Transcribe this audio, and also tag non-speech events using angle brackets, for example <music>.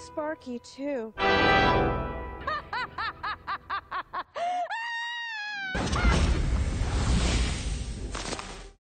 Sparky, too. <laughs>